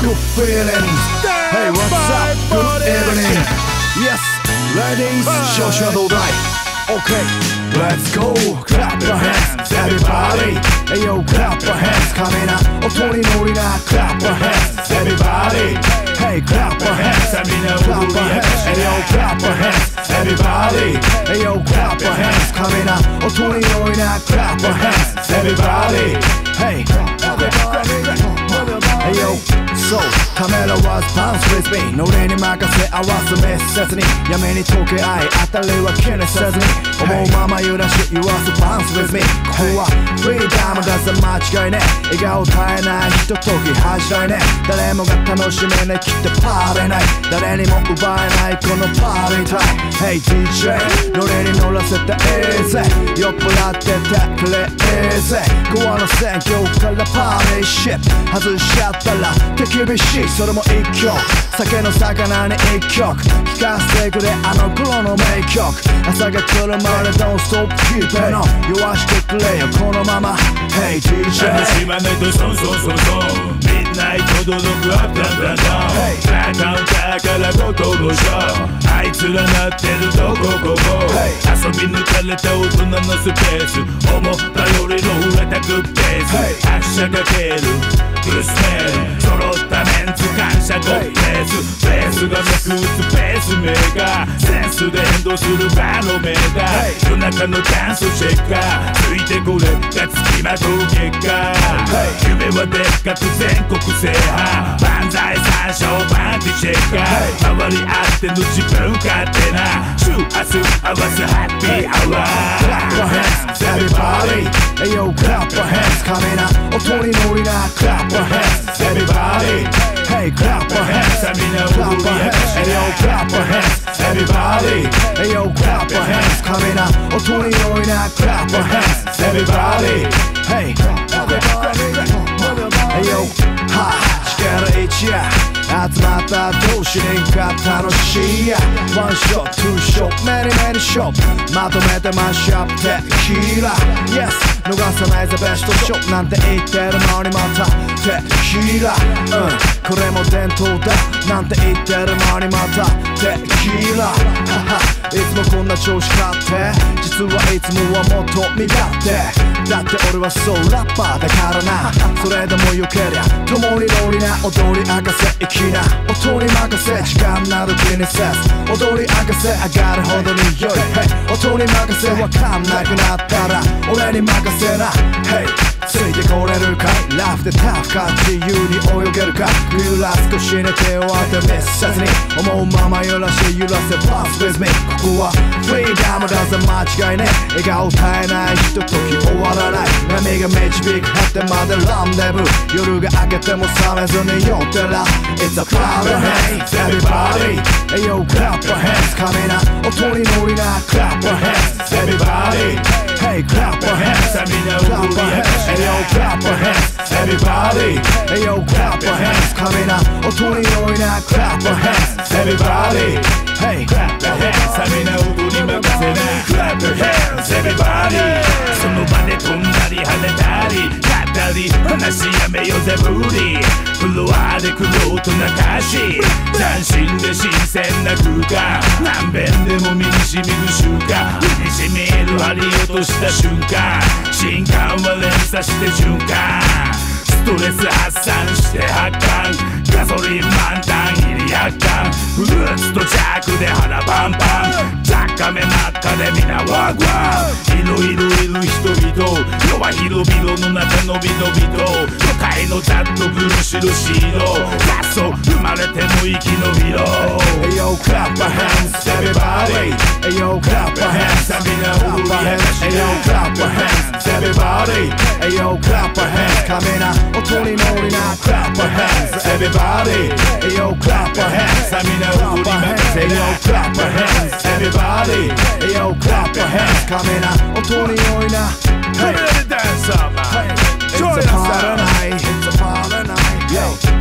good feelings. Hey, what's up? Good evening. Yes, ladies, show shadow die. Okay, let's go. Clap your hands, everybody. Hey yo, clap your hands. Coming up, oh, Tony Norina. Clap your hands, everybody. Hey, clap your hands. I mean, clap your hands. Hey yo, clap your hands, everybody. Hey yo, clap your hands. Coming up, oh, Tony Norina. Clap your hands, everybody. Hey. So カメラ was bounce with me ノリに。任せ合わせメッセージに。闇に溶け合い当たりは気にせずに。思うまま揺らし言わせ bounce with me ここはフリーダムだぜ間違いね。笑顔絶えないひととき恥じらいね。誰もが楽しめないきっとパーれない。誰にも奪えないこのパーリータイム。Hey DJ ノリに乗らせてええぜ酔っ払っててくれええぜゴアの選挙からパーリーシップ。外しちゃったら手厳しい。それも一曲。酒の魚に一曲。聞かせてくれあの頃の名曲。朝が来るまで Don't stop keep it on 酔わしてくれよこのまま。Hey 楽 DJ しまないとそうそうそうそうみんな届くアップダンダンダンカウンターからあいつらなってるどこここ。遊び抜かれた大人のスペース。思ったよりの増えたグッペース。拍車かける。グスメー。ルツ感謝ゴッペース。ベースがめくつペースメーカー。センスで変動するバロメーター。夜中のダンスチェッカー。ついてこれがつきまとう結果。夢はでっかく全国制覇。万歳三唱パンティチェッカー。周りあっての自分勝手な。周波数合わせハッピーアワ Clap your ー hands, everybody. Hey yo, clap your hands, カメラ音に乗りな。Clap your hands, everybody. Hey, clap your hands, さあみんな clap your り明 hands. Hey yo, clap your hands, everybody. Hey yo, clap your hands, カメラ音に乗りな Clap your hands, everybody. Hey, hey yo, ha, 力一夜集まった同士にが楽しいやワンショット、ツーショット、メニメニショットまとめてマッシュアップテキーラ Yes 逃さないぜベストショットなんて言ってるのにまたテキーラうんこれも伝統だ。なんて言ってるのにまた。テキーラ。いつもこんな調子かって。実はいつもはもっと身勝手だって俺はそうラッパーだからな。それでもよけりゃ共に乗りな踊り明かせ粋な。音に任せ時間など気にせず。踊り明かせ上がるほどに良い、音に任せわかんなくなったら俺に任せな。Hey ラフでタフか自由に泳げるか揺ら少し寝手を当てメッセージに思うまま揺らし揺らせ Pass with me ここはフリーダムだぜ間違いね笑顔絶えないひととき終わらない波が導く果てまでランデブー夜が明けても覚めずに酔ってら It's a clap your hands everybody Hey yo clap your hands カメラ音に乗りな Clap your hands everybody Hey clap your hands みんな踊りや Hey yo clap your hands everybody. Hey yo clap your hands. カメラ音に乗りな Clap your hands. Everybody. Hey Clap your hands. さあみんな踊り任せな Clap your hands everybody. その場で飛んだり跳ねたり語り話やめようぜ無理フロアでクロートな歌詞斬新で新鮮な空間何遍でも身に染みる瞬間身に染みる針落とした瞬間新感は連鎖して循環トレス発散して発汗ガソリン満タン入り発汗フルーツとジャックで腹パンパン高め真っ赤で皆ワクワクいろいろいる人々世は広々の中のびのびと都会のチャットブルシルシードガソ生まれても生き延びろ Hey yo, clap your hands, everybody. Hey yo, clap your hands, さあみんな clap 踊 your り明か hands. し Hey な yo, clap your hands, everybody. Hey yo, clap your hands, カメラ音に乗りな Clap your hands, everybody. Hey yo, clap your hands, さあみんな clap 踊り your 任 hands. せ Hey な yo, clap your hands, everybody. Hey yo, clap your hands, カメラ音に乗りな Hey. Come here to dance, man. It's Join a us party out. night, it's a party night.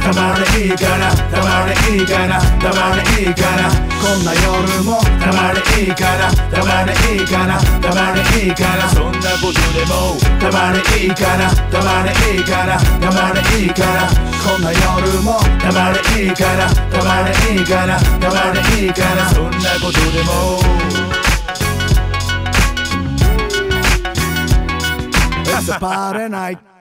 Yo, come on, まにいいかなたまにいいかなたまにいいかなこんな夜もたまにいいかなたまにいいかなたまにいいかなそんなことでもたまにいいかなたまにいいかなたまにいいかなこんな夜もたまにいいかなたまにいいかなたまにいいかなそんなことでも。It's a party night